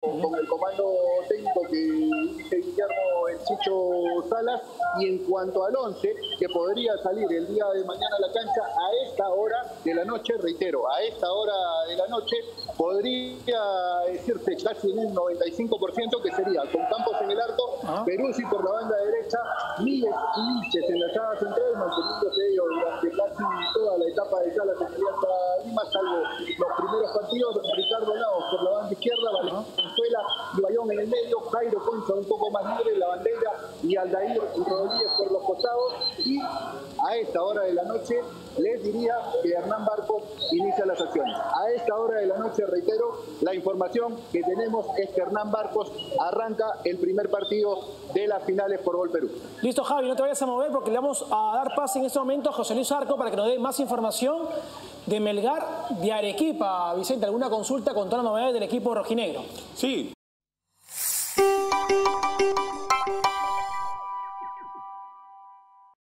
con el comando técnico que dice Guillermo El Chicho Salas y en cuanto al 11 que podría salir el día de mañana a la cancha a esta hora de la noche, reitero, a esta hora de la noche podría decirse casi en un 95% que sería con Campos en el arco, ah. Peruzzi por la banda derecha, Miles y Liches en la saga central, manteniéndose ellos durante casi toda la etapa de Salas en Alianza Lima, salvo los primeros partidos, Ricardo Laos por la banda izquierda, Valenzuela y Bayón en el medio, Jairo Concha un poco más libre, la bandera y Aldair Rodríguez por los costados y a esta hora de la noche les diría que Hernán Barco inicia las acciones. A esta hora de la noche, reitero, la información que tenemos es que Hernán Barcos arranca el primer partido de las finales por Gol Perú. Listo, Javi, no te vayas a mover porque le vamos a dar pase en este momento a José Luis Arco para que nos dé más información de Melgar de Arequipa. Vicente, ¿alguna consulta con todas las novedades del equipo rojinegro? Sí,